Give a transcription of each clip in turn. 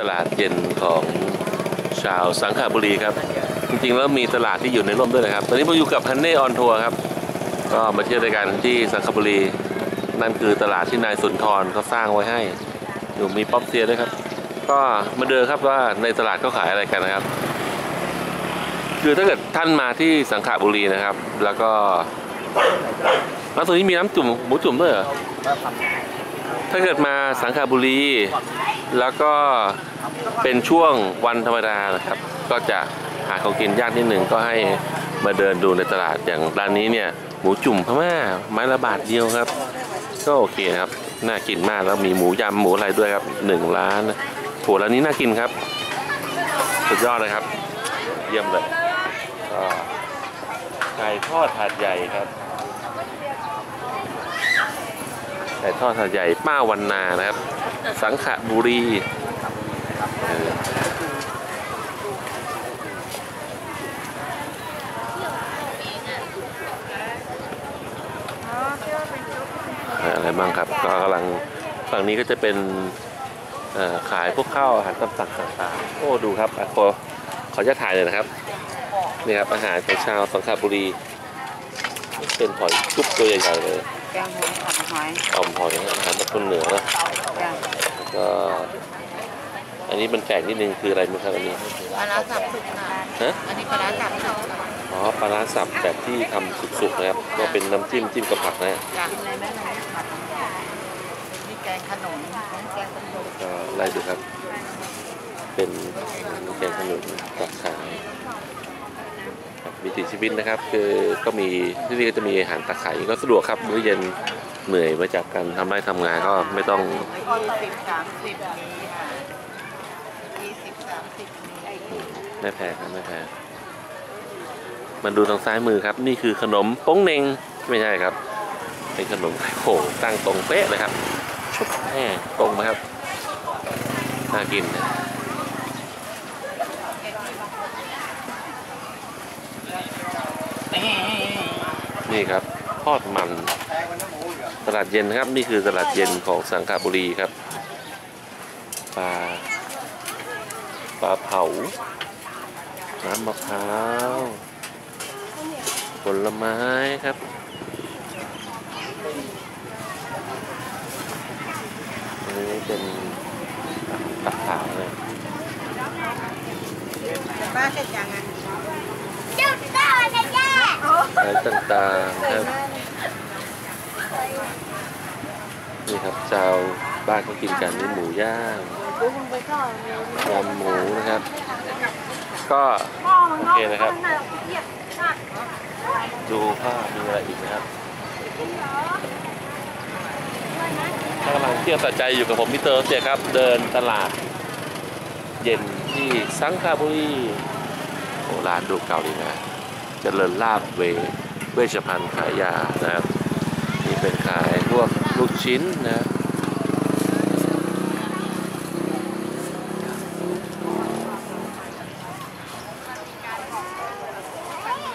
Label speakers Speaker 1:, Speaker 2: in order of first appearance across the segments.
Speaker 1: ตลาดเย็นของชาวสังขบุรีครับ จริงๆแล้วมีตลาดที่อยู่ในร่มด้วยนะครับ ตอนนี้ผมอยู่กับฮันเน่ออนทัวร์ครับ ก็มาเที่ยวด้วยกันที่สังขบุรี นั่นคือตลาดที่นายสุนทรเขาสร้างไว้ให้ อยู่มีป๊อปเซียด้วยครับ ก็มาเดินครับว่าในตลาดเขาขายอะไรกันนะครับ คือถ้าเกิดท่านมาที่สังขบุรีนะครับ แล้วก็แล้วตรงนี้มีน้ำจุ่มหมูจุ่มด้วยเหรอ ถ้าเกิดมาสังขบุรี แล้วก็เป็นช่วงวันธรรมดานะครับ ก็จะหาของกินยากนิดหนึ่งก็ให้มาเดินดูในตลาดอย่างร้านนี้เนี่ย หมูจุ่มพม่าไม้ละบาทเดียวครับ ก็โอเคครับ น่ากินมากแล้วมีหมูยำหมูอะไรด้วยครับหนึ่งร้านโหร้านนี้น่ากินครับ สุดยอดเลยครับ เยี่ยมเลยไก่ทอดถาดใหญ่ครับ ไก่ทอดถาดใหญ่ป้าวันนานะครับ สังขบุรีอะไรบ้างครับก็กำลังฝั่งนี้ก็จะเป็นขายพวกข้าวอาหารตามสั่งต่างๆโอ้ดูครับอขอขอจะถ่ายเลยนะครับนี่ครับอาหารของชาวสังขบุรี เป็นหอยจุ๊บตัวใหญ่ๆเลย
Speaker 2: แกงหอยผัดหอย
Speaker 1: อ่อมหอยอาหารจากคนเหนือนะ
Speaker 2: จ้ะ
Speaker 1: ก็ อันนี้มันแปลกนิดนึงคืออะไรมั้งครับอันนี้
Speaker 2: ปลาร้าสับสุกค่ะ
Speaker 1: ฮะ
Speaker 2: อันนี้ปลาร้าสับสุกค่ะ
Speaker 1: อ๋อปลาร้าสับแบบที่ทำสุกๆนะครับ ก็เป็นน้ำจิ้มจิ้มกับผักนะฮะ
Speaker 2: จ้ะอะไรแม่ไหนผัดนี่แกงขนมแกงขนม
Speaker 1: ก็ไล่ดูครับ เป็นแกงขนุนตักขายครับ วิถีชีวิตนะครับ คือก็มีที่นี่ก็จะมีอาหารตักขายก็สะดวกครับมื้อเย็นเหนื่อยมาจากการทำไร่ทำงานก็ไม่ต้อง
Speaker 2: ยี่สิบสามสิบมีค่ะยี่สิบสามสิบมี
Speaker 1: ไม่แพงครับไม่แพงมาดูทางซ้ายมือครับ นี่คือขนมโป้งเนงไม่ใช่ครับ เป็นขนมไข่โขงตั้งตรงเป๊ะเลยครับชุบแห้งตรงไหมครับน่ากินนะ นี่ครับทอดมันตลาดเย็นครับ นี่คือตลาดเย็นของสังขบุรีครับปลาปลาเผา น้ำมะพร้าวผลไม้ครับอันนี้เป็นตักขาวเลย
Speaker 2: ป้าเสร็จยังอะ
Speaker 1: อะไรต่างๆครับ นี่ครับชาวบ้านเขากินกันนี่หมูย่างยำหมูนะครับ ก็โอเคนะครับ ดูภาพมีอะไรอีกนะครับถ้ากำลังเที่ยวสะใจอยู่กับผมมิสเตอร์เสียครับ เดินตลาด เย็นที่สังขละบุรีโอ้ร้านดูเก่าดีนะ เจริญลาบเวเวชภัณฑ์ขายยานะครับนี่เป็นขายพวกลูกชิ้นนะ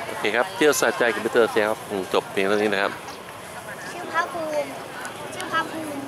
Speaker 1: โอเคครับ เที่ยวสะใจกับมิสเตอร์เสียครับจบเพียงเท่านี้นะครับ
Speaker 3: ชื่อภาคภูมิชื่อภาคภูมิ